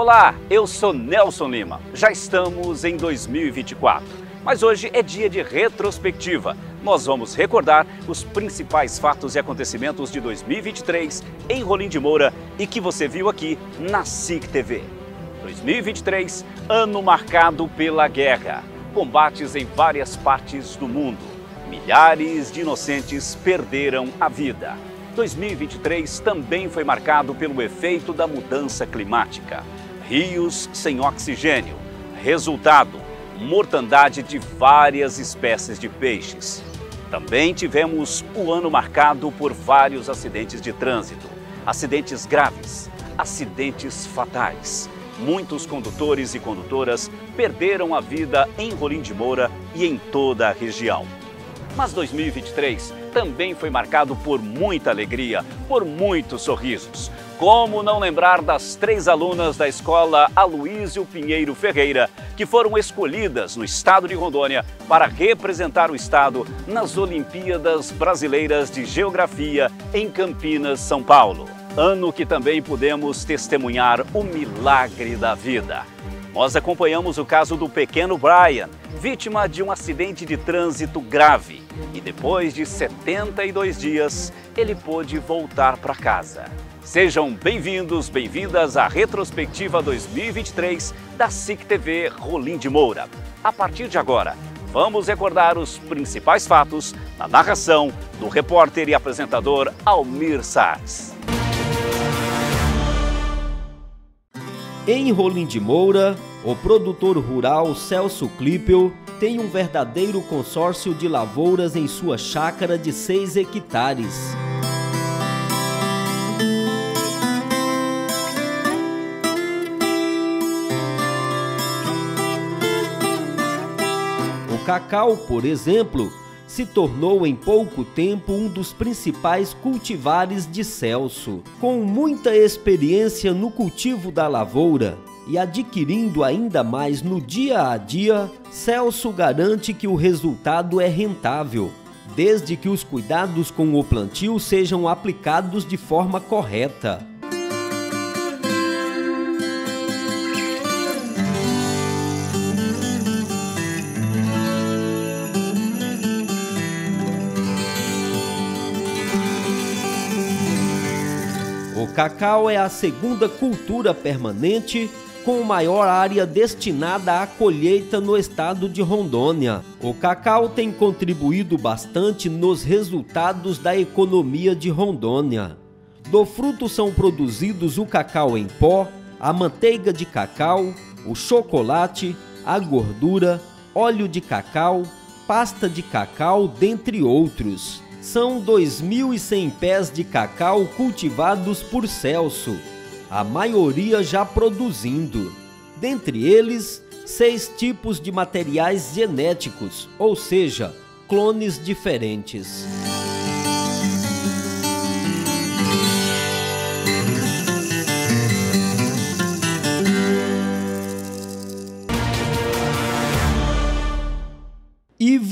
Olá, eu sou Nelson Lima. Já estamos em 2024, mas hoje é dia de retrospectiva. Nós vamos recordar os principais fatos e acontecimentos de 2023 em Rolim de Moura e que você viu aqui na SIC TV. 2023, ano marcado pela guerra, combates em várias partes do mundo. Milhares de inocentes perderam a vida. 2023 também foi marcado pelo efeito da mudança climática rios sem oxigênio. Resultado: mortandade de várias espécies de peixes. Também tivemos o ano marcado por vários acidentes de trânsito, acidentes graves, acidentes fatais. Muitos condutores e condutoras perderam a vida em Rolim de Moura e em toda a região. Mas 2023 também foi marcado por muita alegria, por muitos sorrisos. Como não lembrar das três alunas da escola Aloísio Pinheiro Ferreira, que foram escolhidas no estado de Rondônia para representar o estado nas Olimpíadas Brasileiras de Geografia em Campinas, São Paulo. Ano que também pudemos testemunhar o milagre da vida. Nós acompanhamos o caso do pequeno Brian, vítima de um acidente de trânsito grave. E depois de 72 dias, ele pôde voltar para casa. Sejam bem-vindos, bem-vindas à retrospectiva 2023 da SIC TV Rolim de Moura. A partir de agora, vamos recordar os principais fatos na narração do repórter e apresentador Almir Sars. Em Rolim de Moura, o produtor rural Celso Clipel tem um verdadeiro consórcio de lavouras em sua chácara de 6 hectares. Cacau, por exemplo, se tornou em pouco tempo um dos principais cultivares de Celso. Com muita experiência no cultivo da lavoura e adquirindo ainda mais no dia a dia, Celso garante que o resultado é rentável, desde que os cuidados com o plantio sejam aplicados de forma correta. Cacau é a segunda cultura permanente com maior área destinada à colheita no estado de Rondônia. O cacau tem contribuído bastante nos resultados da economia de Rondônia. Do fruto são produzidos o cacau em pó, a manteiga de cacau, o chocolate, a gordura, óleo de cacau, pasta de cacau, dentre outros são 2.100 pés de cacau cultivados por Celso, a maioria já produzindo. Dentre eles, seis tipos de materiais genéticos, ou seja, clones diferentes.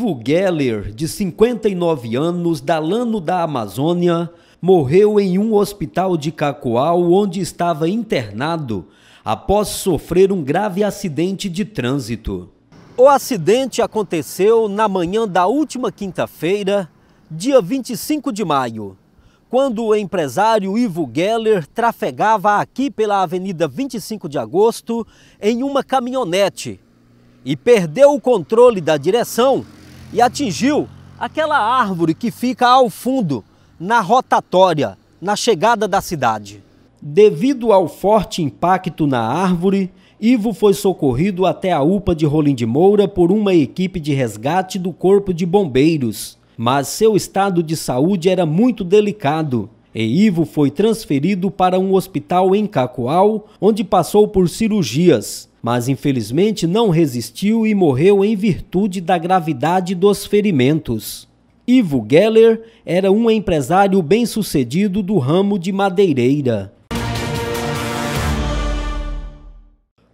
Ivo Geller, de 59 anos, da Lano da Amazônia, morreu em um hospital de Cacoal onde estava internado após sofrer um grave acidente de trânsito. O acidente aconteceu na manhã da última quinta-feira, dia 25 de maio, quando o empresário Ivo Geller trafegava aqui pela Avenida 25 de Agosto em uma caminhonete e perdeu o controle da direção e atingiu aquela árvore que fica ao fundo, na rotatória, na chegada da cidade. Devido ao forte impacto na árvore, Ivo foi socorrido até a UPA de Rolim de Moura por uma equipe de resgate do Corpo de Bombeiros, mas seu estado de saúde era muito delicado e Ivo foi transferido para um hospital em Cacoal, onde passou por cirurgias mas infelizmente não resistiu e morreu em virtude da gravidade dos ferimentos. Ivo Geller era um empresário bem-sucedido do ramo de madeireira.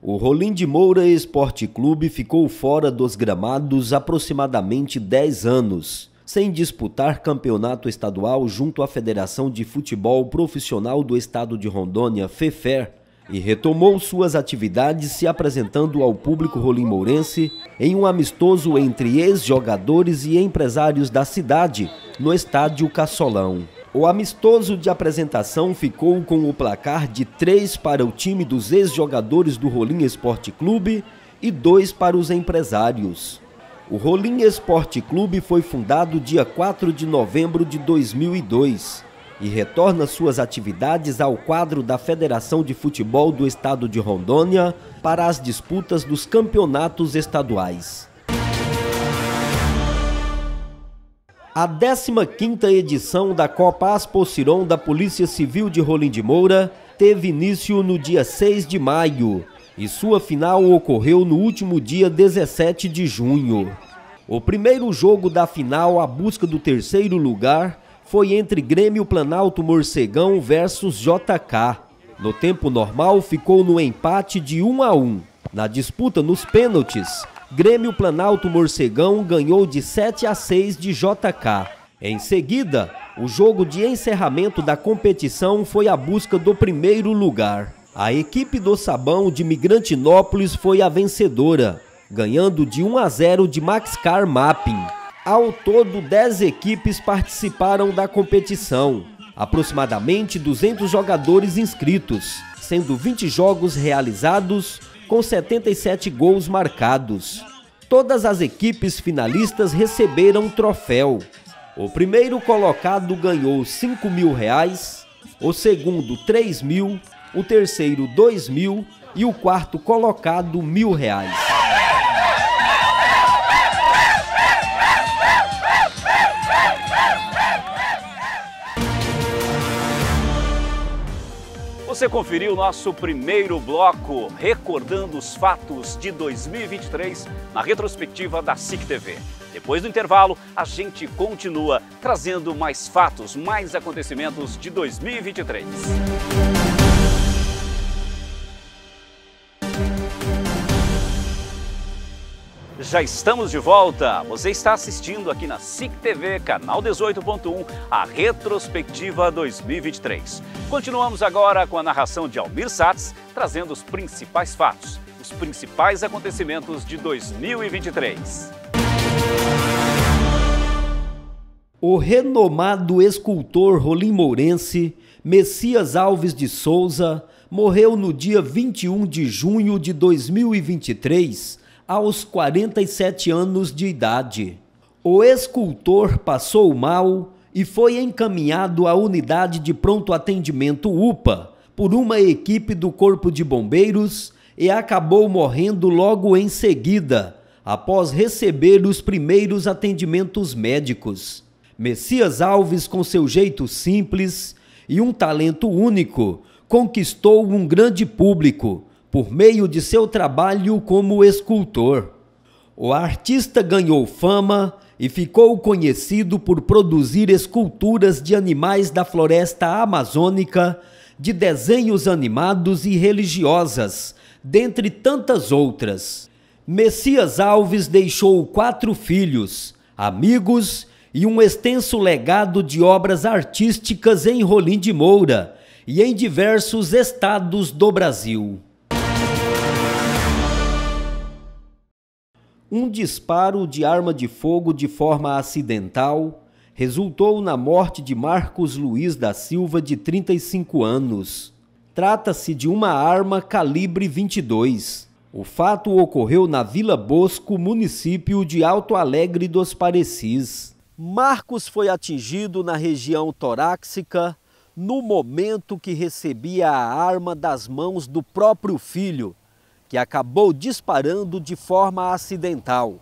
O Rolim de Moura Esporte Clube ficou fora dos gramados aproximadamente 10 anos, sem disputar campeonato estadual junto à Federação de Futebol Profissional do Estado de Rondônia, FEFER, e retomou suas atividades se apresentando ao público rolimourense em um amistoso entre ex-jogadores e empresários da cidade, no estádio Cassolão. O amistoso de apresentação ficou com o placar de 3 para o time dos ex-jogadores do Rolim Esporte Clube e 2 para os empresários. O Rolim Esporte Clube foi fundado dia 4 de novembro de 2002 e retorna suas atividades ao quadro da Federação de Futebol do Estado de Rondônia para as disputas dos campeonatos estaduais. A 15ª edição da Copa Aspociron da Polícia Civil de Rolim de Moura teve início no dia 6 de maio e sua final ocorreu no último dia 17 de junho. O primeiro jogo da final, a busca do terceiro lugar, foi entre Grêmio Planalto Morcegão versus JK. No tempo normal ficou no empate de 1 a 1. Na disputa nos pênaltis, Grêmio Planalto Morcegão ganhou de 7 a 6 de JK. Em seguida, o jogo de encerramento da competição foi a busca do primeiro lugar. A equipe do Sabão de Migrantinópolis foi a vencedora, ganhando de 1 a 0 de Maxcar Mapping. Ao todo, 10 equipes participaram da competição, aproximadamente 200 jogadores inscritos, sendo 20 jogos realizados com 77 gols marcados. Todas as equipes finalistas receberam troféu. O primeiro colocado ganhou 5 mil reais, o segundo 3 mil, o terceiro 2 mil e o quarto colocado mil reais. Você conferiu nosso primeiro bloco, recordando os fatos de 2023 na retrospectiva da SIC TV. Depois do intervalo, a gente continua trazendo mais fatos, mais acontecimentos de 2023. Já estamos de volta. Você está assistindo aqui na SIC TV, canal 18.1, a retrospectiva 2023. Continuamos agora com a narração de Almir Satz, trazendo os principais fatos, os principais acontecimentos de 2023. O renomado escultor rolim-mourense Messias Alves de Souza morreu no dia 21 de junho de 2023 aos 47 anos de idade. O escultor passou mal e foi encaminhado à unidade de pronto atendimento UPA por uma equipe do Corpo de Bombeiros e acabou morrendo logo em seguida, após receber os primeiros atendimentos médicos. Messias Alves, com seu jeito simples e um talento único, conquistou um grande público por meio de seu trabalho como escultor. O artista ganhou fama e ficou conhecido por produzir esculturas de animais da floresta amazônica, de desenhos animados e religiosas, dentre tantas outras. Messias Alves deixou quatro filhos, amigos e um extenso legado de obras artísticas em Rolim de Moura e em diversos estados do Brasil. Um disparo de arma de fogo de forma acidental resultou na morte de Marcos Luiz da Silva, de 35 anos. Trata-se de uma arma calibre 22. O fato ocorreu na Vila Bosco, município de Alto Alegre dos Parecis. Marcos foi atingido na região torácica no momento que recebia a arma das mãos do próprio filho, que acabou disparando de forma acidental.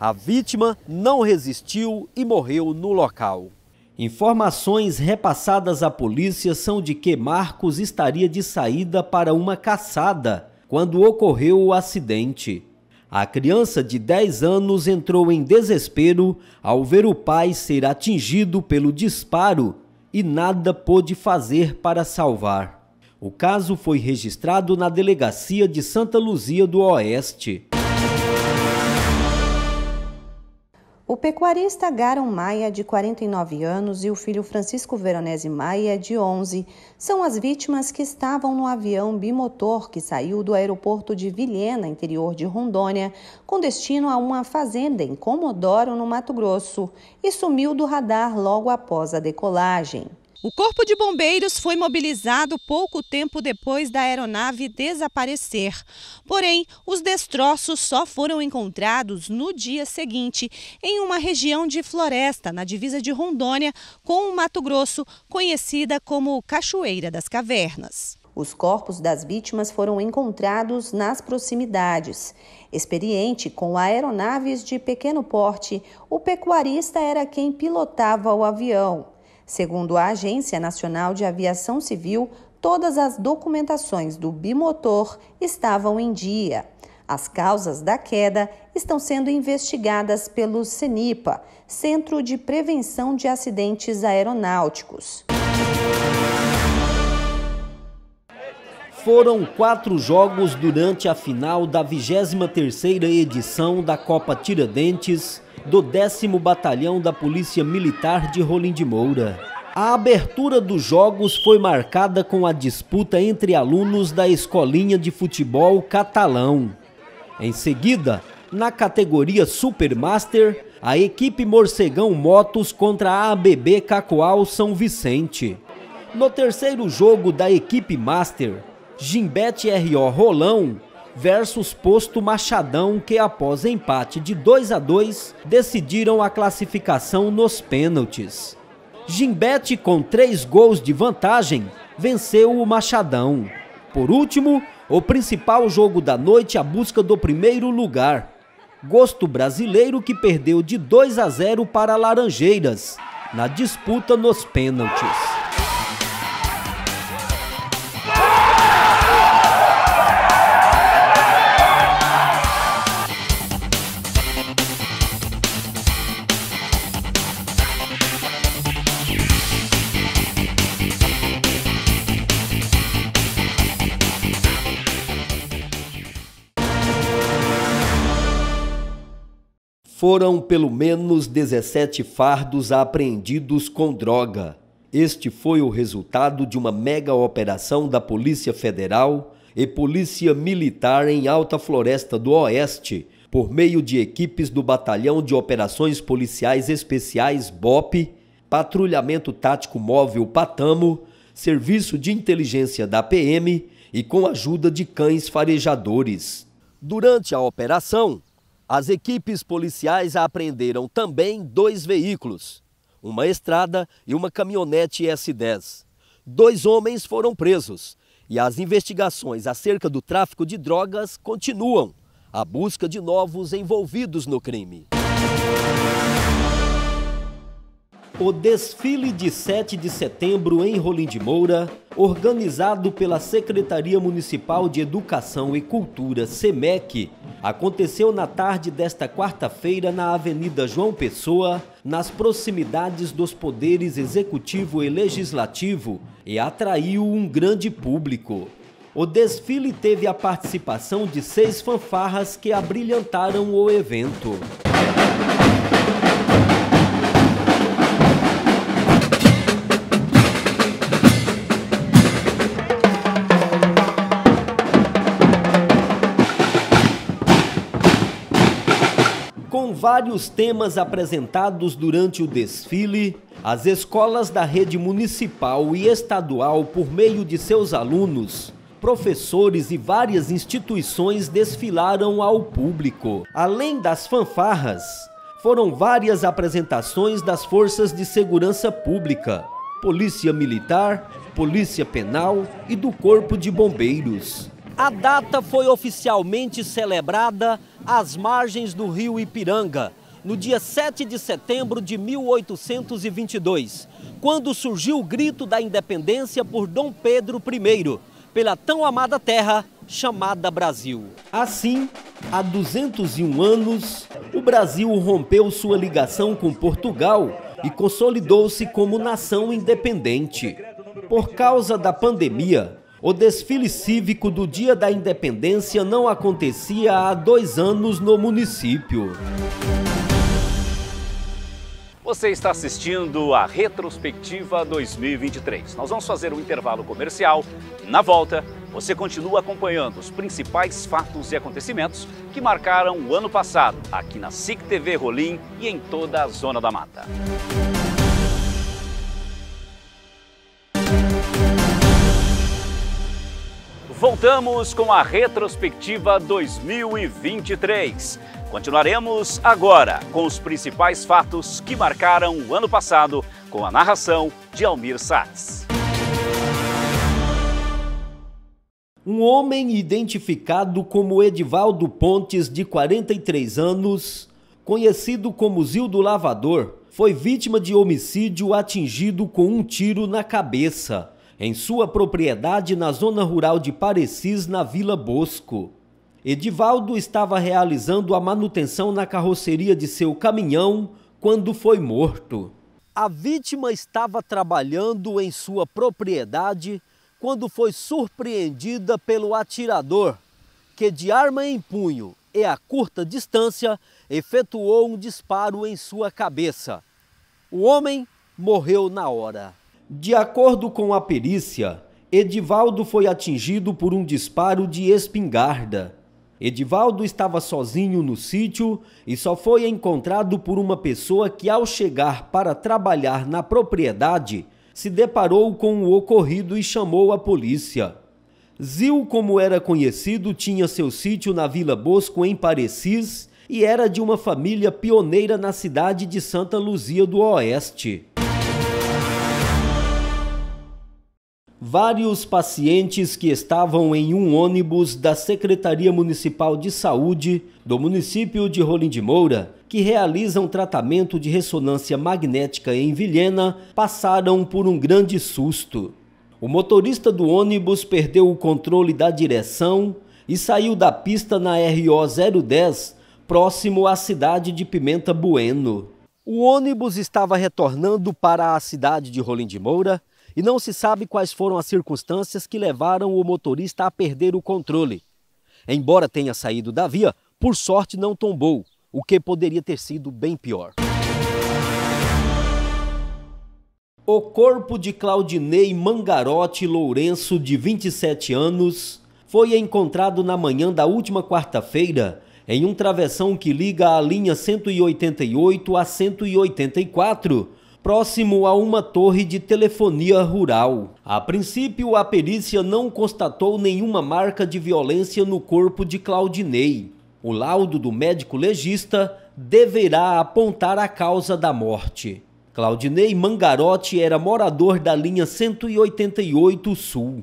A vítima não resistiu e morreu no local. Informações repassadas à polícia são de que Marcos estaria de saída para uma caçada quando ocorreu o acidente. A criança de 10 anos entrou em desespero ao ver o pai ser atingido pelo disparo e nada pôde fazer para salvar. O caso foi registrado na delegacia de Santa Luzia do Oeste. O pecuarista Garon Maia, de 49 anos, e o filho Francisco Veronese Maia, de 11, são as vítimas que estavam no avião bimotor que saiu do aeroporto de Vilhena, interior de Rondônia, com destino a uma fazenda em Comodoro, no Mato Grosso, e sumiu do radar logo após a decolagem. O Corpo de Bombeiros foi mobilizado pouco tempo depois da aeronave desaparecer. Porém, os destroços só foram encontrados no dia seguinte, em uma região de floresta, na divisa de Rondônia, com o Mato Grosso, conhecida como Cachoeira das Cavernas. Os corpos das vítimas foram encontrados nas proximidades. Experiente com aeronaves de pequeno porte, o pecuarista era quem pilotava o avião. Segundo a Agência Nacional de Aviação Civil, todas as documentações do bimotor estavam em dia. As causas da queda estão sendo investigadas pelo CENIPA, Centro de Prevenção de Acidentes Aeronáuticos. Foram quatro jogos durante a final da 23ª edição da Copa Tiradentes do 10 Batalhão da Polícia Militar de Rolim de Moura. A abertura dos jogos foi marcada com a disputa entre alunos da Escolinha de Futebol Catalão. Em seguida, na categoria Supermaster, a equipe Morcegão Motos contra a ABB Cacoal São Vicente. No terceiro jogo da equipe Master, Gimbete RO Rolão versus Posto Machadão, que após empate de 2 a 2 decidiram a classificação nos pênaltis. Gimbete, com três gols de vantagem, venceu o Machadão. Por último, o principal jogo da noite, a busca do primeiro lugar. Gosto brasileiro que perdeu de 2 a 0 para Laranjeiras, na disputa nos pênaltis. Foram pelo menos 17 fardos apreendidos com droga. Este foi o resultado de uma mega operação da Polícia Federal e Polícia Militar em Alta Floresta do Oeste, por meio de equipes do Batalhão de Operações Policiais Especiais BOP, Patrulhamento Tático Móvel Patamo, Serviço de Inteligência da PM e com ajuda de cães farejadores. Durante a operação, as equipes policiais apreenderam também dois veículos, uma estrada e uma caminhonete S10. Dois homens foram presos e as investigações acerca do tráfico de drogas continuam. A busca de novos envolvidos no crime. O desfile de 7 de setembro em Rolim de Moura, organizado pela Secretaria Municipal de Educação e Cultura, SEMEC, aconteceu na tarde desta quarta-feira na Avenida João Pessoa, nas proximidades dos poderes executivo e legislativo, e atraiu um grande público. O desfile teve a participação de seis fanfarras que abrilhantaram o evento. Com vários temas apresentados durante o desfile, as escolas da rede municipal e estadual, por meio de seus alunos, professores e várias instituições desfilaram ao público. Além das fanfarras, foram várias apresentações das forças de segurança pública, Polícia Militar, Polícia Penal e do Corpo de Bombeiros. A data foi oficialmente celebrada às margens do rio Ipiranga, no dia 7 de setembro de 1822, quando surgiu o grito da independência por Dom Pedro I, pela tão amada terra chamada Brasil. Assim, há 201 anos, o Brasil rompeu sua ligação com Portugal e consolidou-se como nação independente. Por causa da pandemia, o desfile cívico do Dia da Independência não acontecia há dois anos no município. Você está assistindo a Retrospectiva 2023. Nós vamos fazer um intervalo comercial. Na volta, você continua acompanhando os principais fatos e acontecimentos que marcaram o ano passado aqui na SIC TV Rolim e em toda a Zona da Mata. Voltamos com a Retrospectiva 2023. Continuaremos agora com os principais fatos que marcaram o ano passado, com a narração de Almir Satz. Um homem identificado como Edivaldo Pontes, de 43 anos, conhecido como Zildo Lavador, foi vítima de homicídio atingido com um tiro na cabeça, em sua propriedade na zona rural de Parecis, na Vila Bosco. Edivaldo estava realizando a manutenção na carroceria de seu caminhão quando foi morto. A vítima estava trabalhando em sua propriedade quando foi surpreendida pelo atirador, que de arma em punho e a curta distância efetuou um disparo em sua cabeça. O homem morreu na hora. De acordo com a perícia, Edivaldo foi atingido por um disparo de espingarda. Edivaldo estava sozinho no sítio e só foi encontrado por uma pessoa que, ao chegar para trabalhar na propriedade, se deparou com o ocorrido e chamou a polícia. Zil, como era conhecido, tinha seu sítio na Vila Bosco, em Parecis, e era de uma família pioneira na cidade de Santa Luzia do Oeste. Vários pacientes que estavam em um ônibus da Secretaria Municipal de Saúde do município de Rolim de Moura, que realizam tratamento de ressonância magnética em Vilhena, passaram por um grande susto. O motorista do ônibus perdeu o controle da direção e saiu da pista na RO 010, próximo à cidade de Pimenta Bueno. O ônibus estava retornando para a cidade de Rolim de Moura e não se sabe quais foram as circunstâncias que levaram o motorista a perder o controle. Embora tenha saído da via, por sorte não tombou, o que poderia ter sido bem pior. O corpo de Claudinei Mangarotti Lourenço, de 27 anos, foi encontrado na manhã da última quarta-feira em um travessão que liga a linha 188 a 184, próximo a uma torre de telefonia rural. A princípio, a perícia não constatou nenhuma marca de violência no corpo de Claudinei. O laudo do médico legista deverá apontar a causa da morte. Claudinei Mangarotti era morador da linha 188 Sul.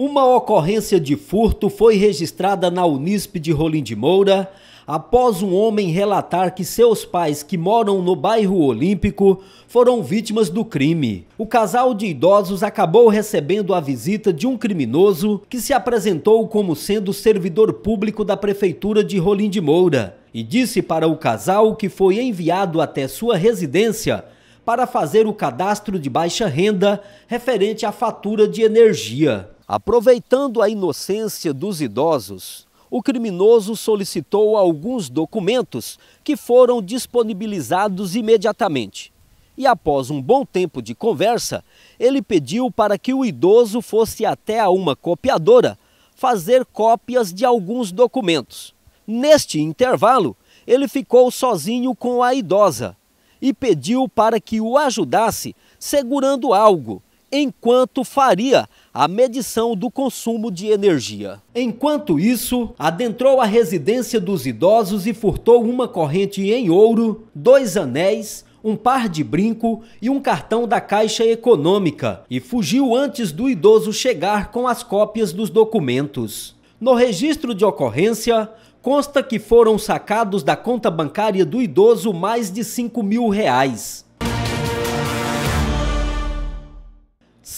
Uma ocorrência de furto foi registrada na Unisp de Rolim de Moura após um homem relatar que seus pais, que moram no bairro Olímpico, foram vítimas do crime. O casal de idosos acabou recebendo a visita de um criminoso que se apresentou como sendo servidor público da prefeitura de Rolim de Moura e disse para o casal que foi enviado até sua residência para fazer o cadastro de baixa renda referente à fatura de energia. Aproveitando a inocência dos idosos, o criminoso solicitou alguns documentos que foram disponibilizados imediatamente. E após um bom tempo de conversa, ele pediu para que o idoso fosse até a uma copiadora fazer cópias de alguns documentos. Neste intervalo, ele ficou sozinho com a idosa e pediu para que o ajudasse segurando algo enquanto faria a medição do consumo de energia. Enquanto isso, adentrou a residência dos idosos e furtou uma corrente em ouro, dois anéis, um par de brinco e um cartão da Caixa Econômica e fugiu antes do idoso chegar com as cópias dos documentos. No registro de ocorrência, consta que foram sacados da conta bancária do idoso mais de 5 mil reais.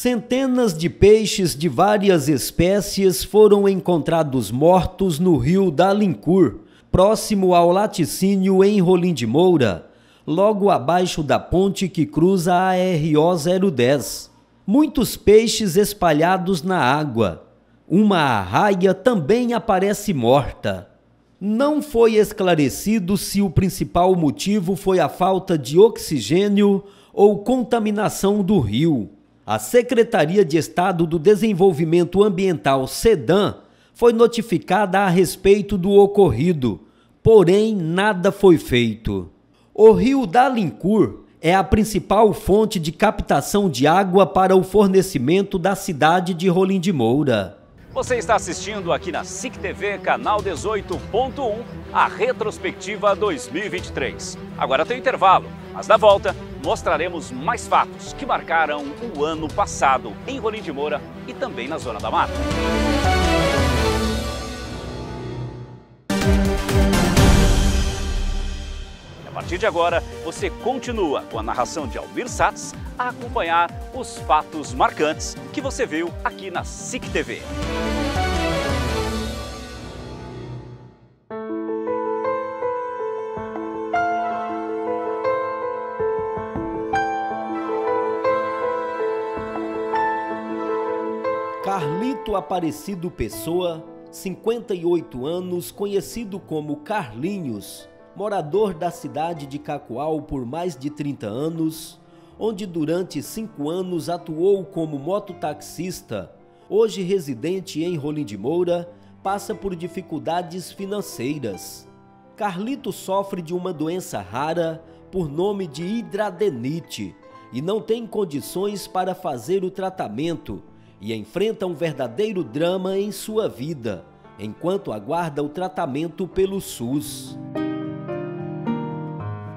Centenas de peixes de várias espécies foram encontrados mortos no rio Dalincur, próximo ao laticínio em Rolim de Moura, logo abaixo da ponte que cruza a RO 010. Muitos peixes espalhados na água. Uma arraia também aparece morta. Não foi esclarecido se o principal motivo foi a falta de oxigênio ou contaminação do rio. A Secretaria de Estado do Desenvolvimento Ambiental, SEDAM, foi notificada a respeito do ocorrido, porém nada foi feito. O rio Dalincur é a principal fonte de captação de água para o fornecimento da cidade de Rolim de Moura. Você está assistindo aqui na SIC TV, canal 18.1, a retrospectiva 2023. Agora tem intervalo, mas na volta mostraremos mais fatos que marcaram o ano passado em Rolim de Moura e também na Zona da Mata. A partir de agora, você continua com a narração de Almir Satz a acompanhar os fatos marcantes que você viu aqui na SIC TV. Aparecido Pessoa, 58 anos, conhecido como Carlinhos, morador da cidade de Cacoal por mais de 30 anos, onde durante cinco anos atuou como mototaxista, hoje residente em Rolim de Moura, passa por dificuldades financeiras. Carlito sofre de uma doença rara por nome de hidradenite e não tem condições para fazer o tratamento e enfrenta um verdadeiro drama em sua vida, enquanto aguarda o tratamento pelo SUS.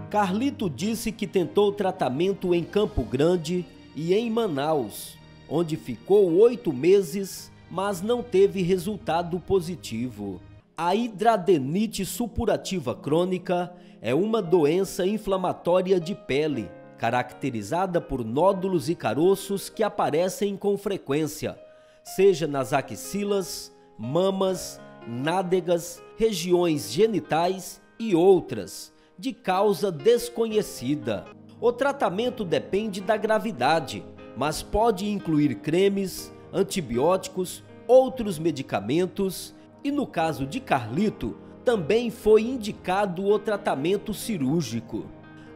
Carlito disse que tentou tratamento em Campo Grande e em Manaus, onde ficou oito meses, mas não teve resultado positivo. A hidradenite supurativa crônica é uma doença inflamatória de pele caracterizada por nódulos e caroços que aparecem com frequência, seja nas axilas, mamas, nádegas, regiões genitais e outras, de causa desconhecida. O tratamento depende da gravidade, mas pode incluir cremes, antibióticos, outros medicamentos e, no caso de Carlito, também foi indicado o tratamento cirúrgico.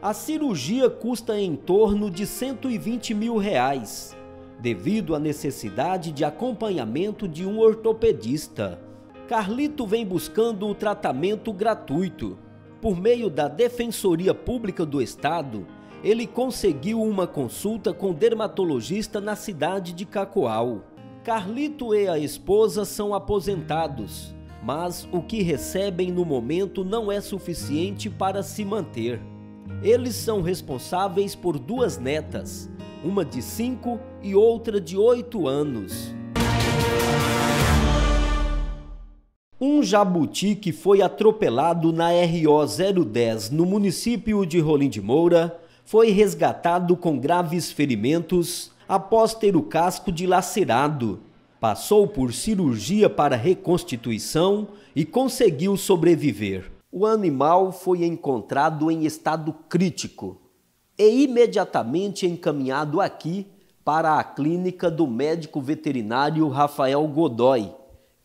A cirurgia custa em torno de 120 mil reais, devido à necessidade de acompanhamento de um ortopedista. Carlito vem buscando o tratamento gratuito. Por meio da Defensoria Pública do Estado, ele conseguiu uma consulta com dermatologista na cidade de Cacoal. Carlito e a esposa são aposentados, mas o que recebem no momento não é suficiente para se manter. Eles são responsáveis por duas netas, uma de 5 e outra de 8 anos. Um jabuti que foi atropelado na RO 010 no município de Rolim de Moura foi resgatado com graves ferimentos após ter o casco dilacerado. Passou por cirurgia para reconstituição e conseguiu sobreviver. O animal foi encontrado em estado crítico e imediatamente encaminhado aqui para a clínica do médico veterinário Rafael Godoy,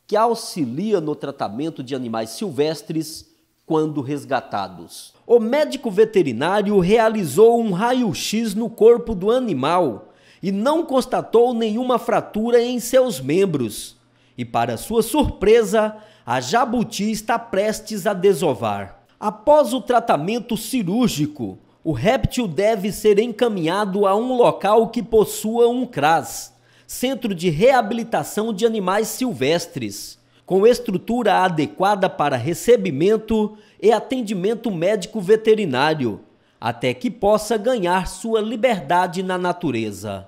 que auxilia no tratamento de animais silvestres quando resgatados. O médico veterinário realizou um raio-x no corpo do animal e não constatou nenhuma fratura em seus membros. E, para sua surpresa, a jabuti está prestes a desovar. Após o tratamento cirúrgico, o réptil deve ser encaminhado a um local que possua um CRAS, Centro de Reabilitação de Animais Silvestres, com estrutura adequada para recebimento e atendimento médico veterinário, até que possa ganhar sua liberdade na natureza.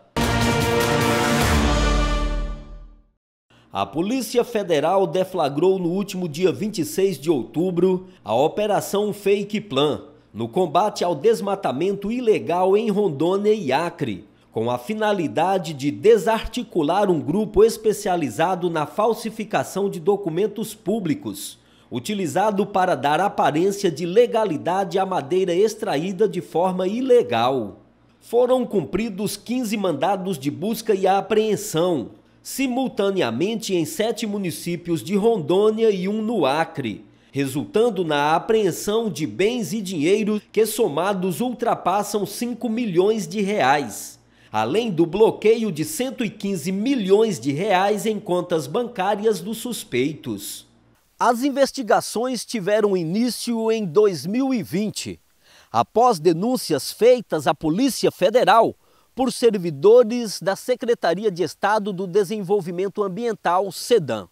A Polícia Federal deflagrou no último dia 26 de outubro a Operação Fake Plan, no combate ao desmatamento ilegal em Rondônia e Acre, com a finalidade de desarticular um grupo especializado na falsificação de documentos públicos, utilizado para dar aparência de legalidade à madeira extraída de forma ilegal. Foram cumpridos 15 mandados de busca e apreensão, simultaneamente em sete municípios de Rondônia e um no Acre, resultando na apreensão de bens e dinheiro que somados ultrapassam 5 milhões de reais, além do bloqueio de 115 milhões de reais em contas bancárias dos suspeitos. As investigações tiveram início em 2020, após denúncias feitas à Polícia Federal por servidores da Secretaria de Estado do Desenvolvimento Ambiental, SEDAM.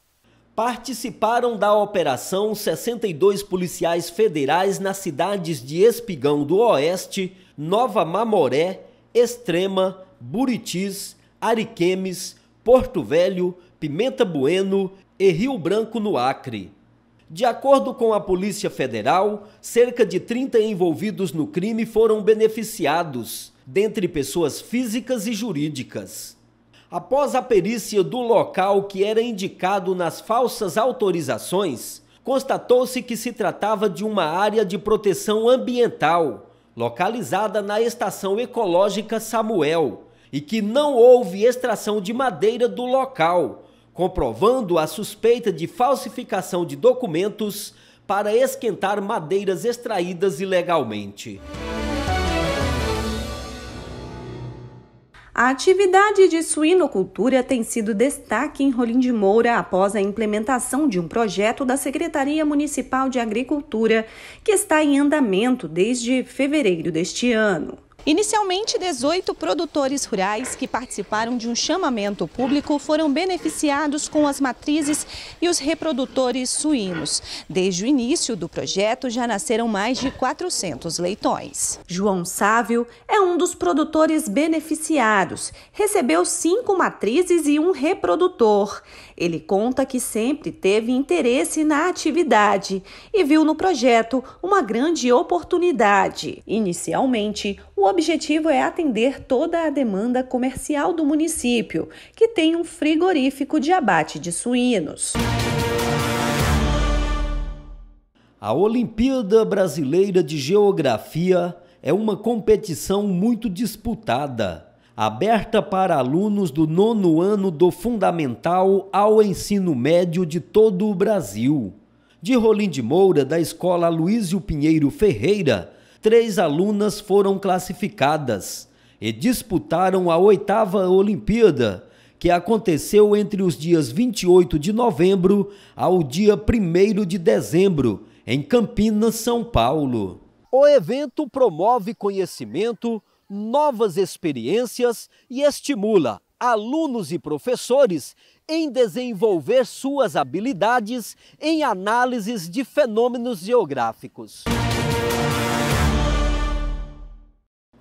Participaram da operação 62 policiais federais nas cidades de Espigão do Oeste, Nova Mamoré, Extrema, Buritis, Ariquemes, Porto Velho, Pimenta Bueno e Rio Branco no Acre. De acordo com a Polícia Federal, cerca de 30 envolvidos no crime foram beneficiados, dentre pessoas físicas e jurídicas. Após a perícia do local que era indicado nas falsas autorizações, constatou-se que se tratava de uma área de proteção ambiental, localizada na Estação Ecológica Samuel, e que não houve extração de madeira do local, comprovando a suspeita de falsificação de documentos para esquentar madeiras extraídas ilegalmente. A atividade de suinocultura tem sido destaque em Rolim de Moura após a implementação de um projeto da Secretaria Municipal de Agricultura que está em andamento desde fevereiro deste ano. Inicialmente, 18 produtores rurais que participaram de um chamamento público foram beneficiados com as matrizes e os reprodutores suínos. Desde o início do projeto, já nasceram mais de 400 leitões. João Sávio é um dos produtores beneficiados. Recebeu cinco matrizes e um reprodutor. Ele conta que sempre teve interesse na atividade e viu no projeto uma grande oportunidade. Inicialmente, o objetivo é atender toda a demanda comercial do município, que tem um frigorífico de abate de suínos. A Olimpíada Brasileira de Geografia é uma competição muito disputada, aberta para alunos do nono ano do Fundamental ao ensino médio de todo o Brasil. De Rolim de Moura, da Escola Luísio Pinheiro Ferreira, três alunas foram classificadas e disputaram a oitava Olimpíada, que aconteceu entre os dias 28 de novembro ao dia 1 de dezembro, em Campinas, São Paulo. O evento promove conhecimento, novas experiências e estimula alunos e professores em desenvolver suas habilidades em análises de fenômenos geográficos.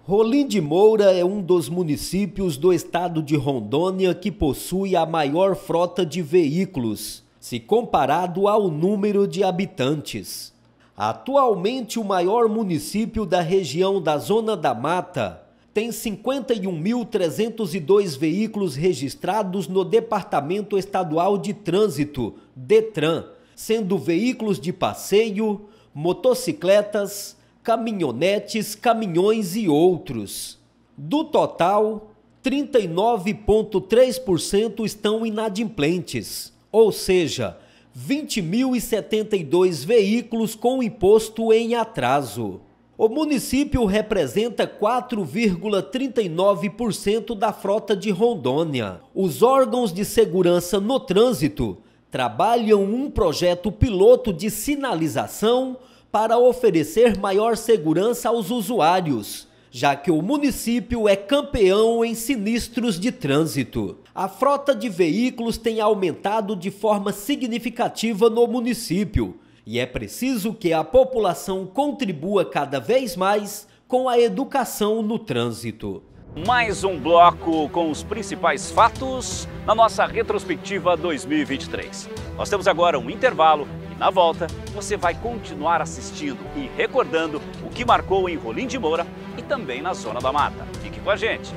Rolim de Moura é um dos municípios do estado de Rondônia que possui a maior frota de veículos, se comparado ao número de habitantes. Atualmente, o maior município da região da Zona da Mata tem 51.302 veículos registrados no Departamento Estadual de Trânsito, DETRAN, sendo veículos de passeio, motocicletas, caminhonetes, caminhões e outros. Do total, 39,3% estão inadimplentes, ou seja, 20.072 veículos com imposto em atraso. O município representa 4,39% da frota de Rondônia. Os órgãos de segurança no trânsito trabalham um projeto piloto de sinalização para oferecer maior segurança aos usuários, já que o município é campeão em sinistros de trânsito. A frota de veículos tem aumentado de forma significativa no município e é preciso que a população contribua cada vez mais com a educação no trânsito. Mais um bloco com os principais fatos na nossa retrospectiva 2023. Nós temos agora um intervalo na volta, você vai continuar assistindo e recordando o que marcou em Rolim de Moura e também na Zona da Mata. Fique com a gente!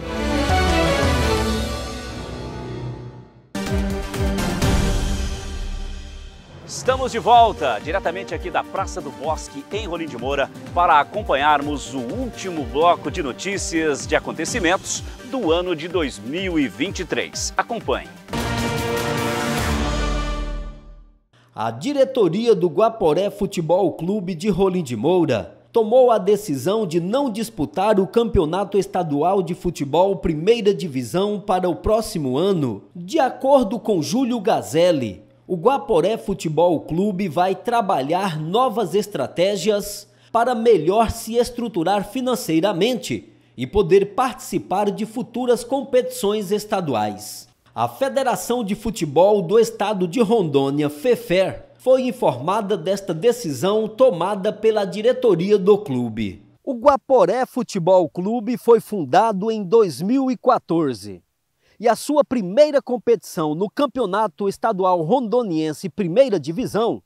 Estamos de volta, diretamente aqui da Praça do Bosque, em Rolim de Moura, para acompanharmos o último bloco de notícias de acontecimentos do ano de 2023. Acompanhe. A diretoria do Guaporé Futebol Clube de Rolim de Moura tomou a decisão de não disputar o Campeonato Estadual de Futebol Primeira Divisão para o próximo ano. De acordo com Júlio Gazelli, o Guaporé Futebol Clube vai trabalhar novas estratégias para melhor se estruturar financeiramente e poder participar de futuras competições estaduais. A Federação de Futebol do Estado de Rondônia, FEFER, foi informada desta decisão tomada pela diretoria do clube. O Guaporé Futebol Clube foi fundado em 2014 e a sua primeira competição no Campeonato Estadual Rondoniense Primeira Divisão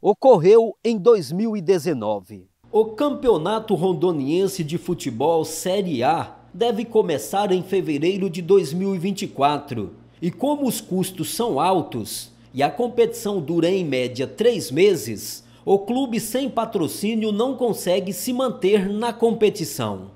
ocorreu em 2019. O Campeonato Rondoniense de Futebol Série A deve começar em fevereiro de 2024 e como os custos são altos e a competição dura em média três meses, o clube sem patrocínio não consegue se manter na competição.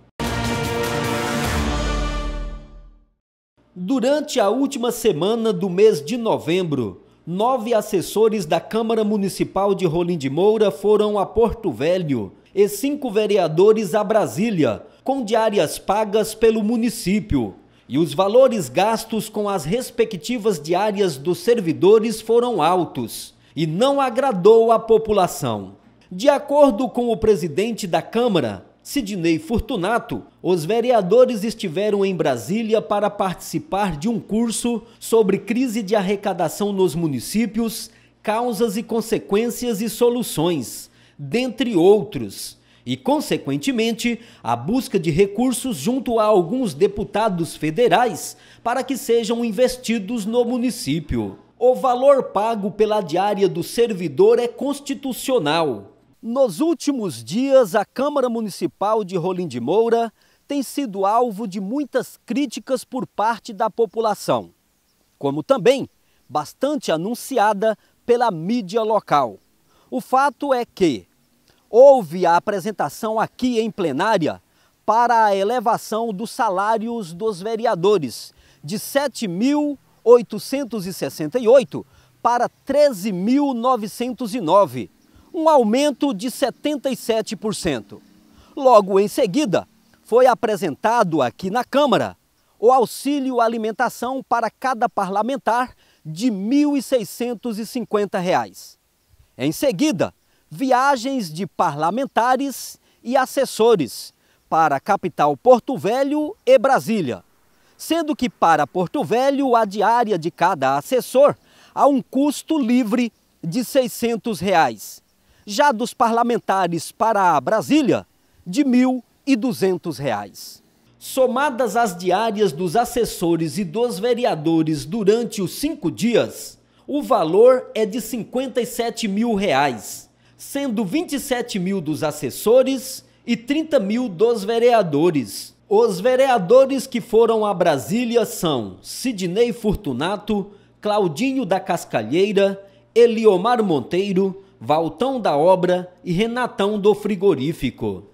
Durante a última semana do mês de novembro, nove assessores da Câmara Municipal de Rolim de Moura foram a Porto Velho e cinco vereadores a Brasília, com diárias pagas pelo município e os valores gastos com as respectivas diárias dos servidores foram altos e não agradou a população. De acordo com o presidente da Câmara, Sidney Fortunato, os vereadores estiveram em Brasília para participar de um curso sobre crise de arrecadação nos municípios, causas e consequências e soluções, dentre outros e, consequentemente, a busca de recursos junto a alguns deputados federais para que sejam investidos no município. O valor pago pela diária do servidor é constitucional. Nos últimos dias, a Câmara Municipal de Rolim de Moura tem sido alvo de muitas críticas por parte da população, como também bastante anunciada pela mídia local. O fato é que houve a apresentação aqui em plenária para a elevação dos salários dos vereadores de 7.868 para 13.909, um aumento de 77%. Logo em seguida, foi apresentado aqui na Câmara o auxílio alimentação para cada parlamentar de R$ 1.650. Em seguida, viagens de parlamentares e assessores para a capital Porto Velho e Brasília, sendo que para Porto Velho a diária de cada assessor há um custo livre de 600 reais. Já dos parlamentares para a Brasília, de 1.200 reais. Somadas as diárias dos assessores e dos vereadores durante os cinco dias, o valor é de R$ 57 mil. Reais sendo 27 mil dos assessores e 30 mil dos vereadores. Os vereadores que foram a Brasília são Sidney Fortunato, Claudinho da Cascalheira, Eliomar Monteiro, Valtão da Obra e Renatão do Frigorífico.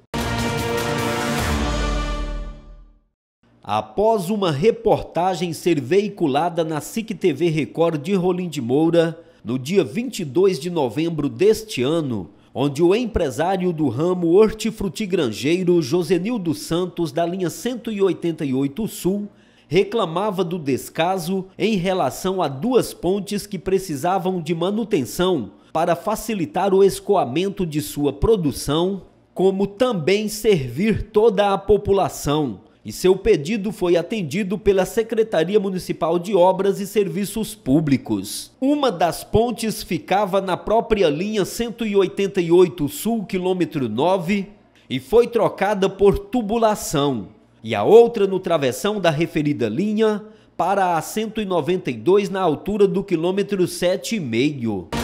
Após uma reportagem ser veiculada na SIC TV Record de Rolim de Moura, no dia 22 de novembro deste ano, onde o empresário do ramo hortifrutigranjeiro Josenildo Santos, da linha 188 Sul, reclamava do descaso em relação a duas pontes que precisavam de manutenção para facilitar o escoamento de sua produção, como também servir toda a população e seu pedido foi atendido pela Secretaria Municipal de Obras e Serviços Públicos. Uma das pontes ficava na própria linha 188 Sul, quilômetro 9, e foi trocada por tubulação, e a outra no travessão da referida linha para a 192 na altura do quilômetro 7,5.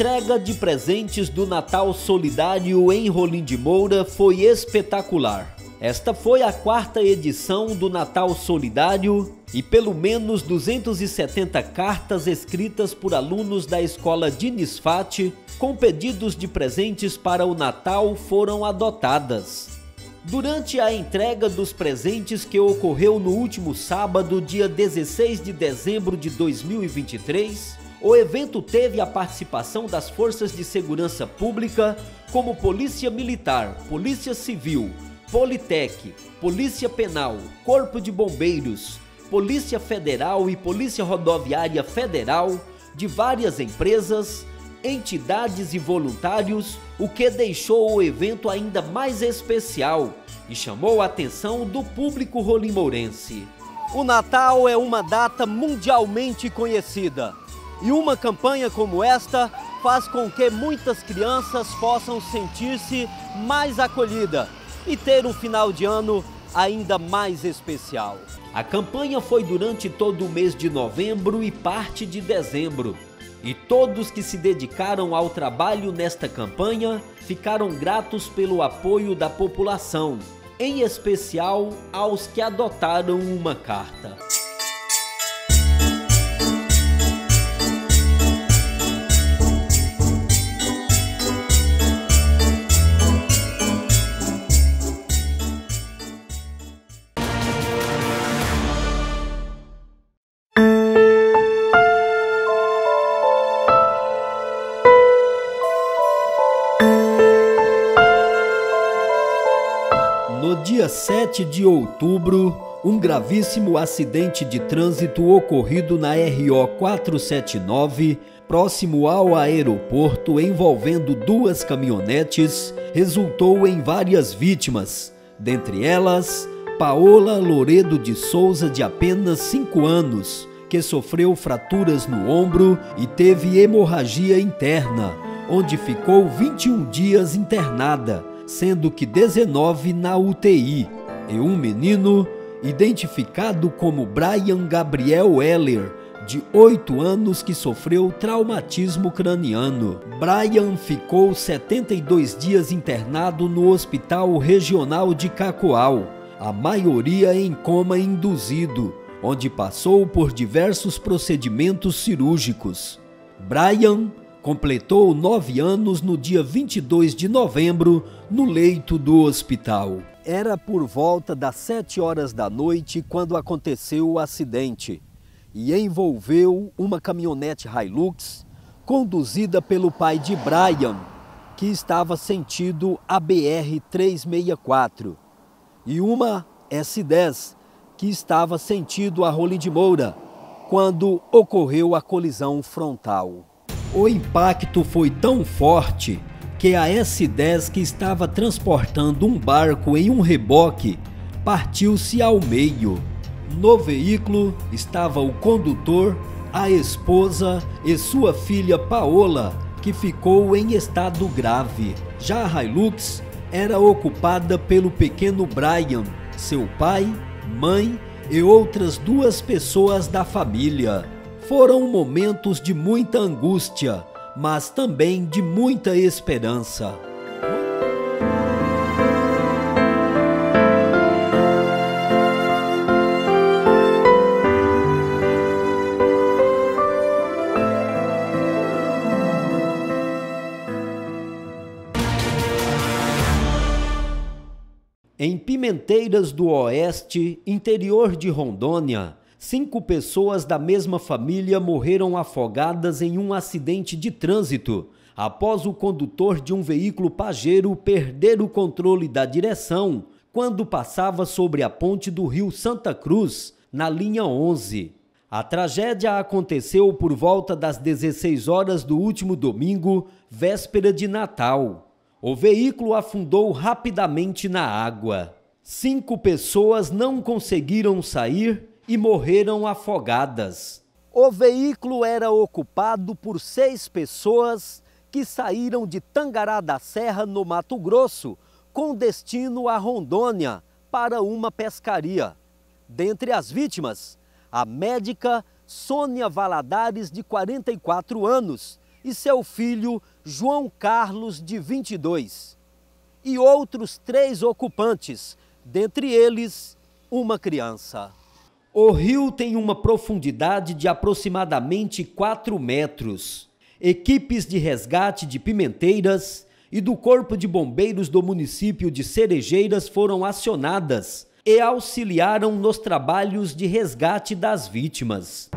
Entrega de presentes do Natal Solidário em Rolim de Moura foi espetacular. Esta foi a quarta edição do Natal Solidário e pelo menos 270 cartas escritas por alunos da escola Dinisfate com pedidos de presentes para o Natal foram adotadas. Durante a entrega dos presentes que ocorreu no último sábado, dia 16 de dezembro de 2023, o evento teve a participação das forças de segurança pública, como Polícia Militar, Polícia Civil, Politec, Polícia Penal, Corpo de Bombeiros, Polícia Federal e Polícia Rodoviária Federal, de várias empresas, entidades e voluntários, o que deixou o evento ainda mais especial e chamou a atenção do público rolimourense. O Natal é uma data mundialmente conhecida e uma campanha como esta faz com que muitas crianças possam sentir-se mais acolhidas e ter um final de ano ainda mais especial. A campanha foi durante todo o mês de novembro e parte de dezembro. E todos que se dedicaram ao trabalho nesta campanha ficaram gratos pelo apoio da população, em especial aos que adotaram uma carta. 7 de outubro, um gravíssimo acidente de trânsito ocorrido na RO 479, próximo ao aeroporto, envolvendo duas caminhonetes, resultou em várias vítimas, dentre elas Paola Loredo de Souza, de apenas 5 anos, que sofreu fraturas no ombro e teve hemorragia interna, onde ficou 21 dias internada sendo que 19 na UTI, e um menino identificado como Brian Gabriel Heller, de 8 anos que sofreu traumatismo craniano. Brian ficou 72 dias internado no Hospital Regional de Cacoal, a maioria em coma induzido, onde passou por diversos procedimentos cirúrgicos. Brian completou nove anos no dia 22 de novembro no leito do hospital. Era por volta das sete horas da noite quando aconteceu o acidente e envolveu uma caminhonete Hilux conduzida pelo pai de Brian, que estava sentido a BR-364, e uma S10 que estava sentido a Rolim de Moura, quando ocorreu a colisão frontal. O impacto foi tão forte que a S-10 que estava transportando um barco em um reboque partiu-se ao meio. No veículo estava o condutor, a esposa e sua filha Paola, que ficou em estado grave. Já a Hilux era ocupada pelo pequeno Brian, seu pai, mãe e outras duas pessoas da família. Foram momentos de muita angústia, mas também de muita esperança. Em Pimenteiras do Oeste, interior de Rondônia, cinco pessoas da mesma família morreram afogadas em um acidente de trânsito após o condutor de um veículo pajeiro perder o controle da direção quando passava sobre a ponte do rio Santa Cruz, na linha 11. A tragédia aconteceu por volta das 16 horas do último domingo, véspera de Natal. O veículo afundou rapidamente na água. Cinco pessoas não conseguiram sair e morreram afogadas. O veículo era ocupado por seis pessoas que saíram de Tangará da Serra, no Mato Grosso, com destino a Rondônia para uma pescaria. Dentre as vítimas, a médica Sônia Valadares, de 44 anos, e seu filho João Carlos, de 22. E outros três ocupantes, dentre eles, uma criança. O rio tem uma profundidade de aproximadamente 4 metros. Equipes de resgate de Pimenteiras e do Corpo de Bombeiros do município de Cerejeiras foram acionadas e auxiliaram nos trabalhos de resgate das vítimas.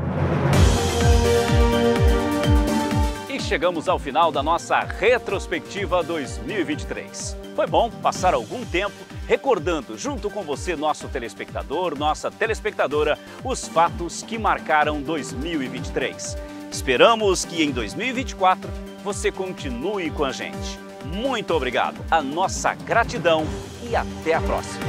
Chegamos ao final da nossa retrospectiva 2023. Foi bom passar algum tempo recordando junto com você, nosso telespectador, nossa telespectadora, os fatos que marcaram 2023. Esperamos que em 2024 você continue com a gente. Muito obrigado, a nossa gratidão e até a próxima.